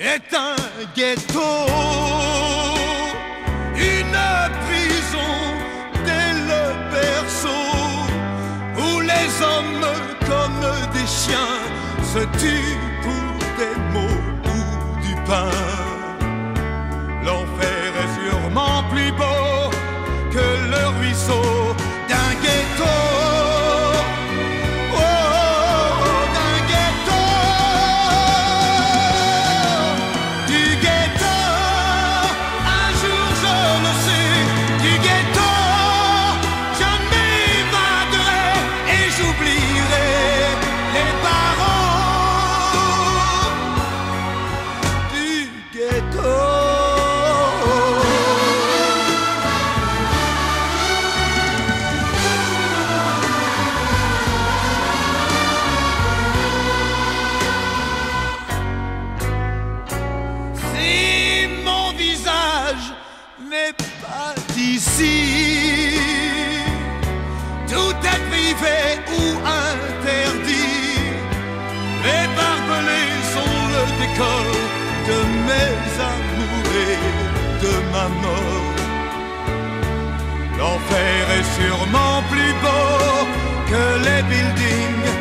est un ghetto, une prison dès le berceau, où les hommes comme des chiens se tuent pour des mots ou du pain. N'est pas d'ici, tout est privé ou interdit. Les barbelés sont le décor de mes amours et de ma mort. L'enfer est sûrement plus beau que les buildings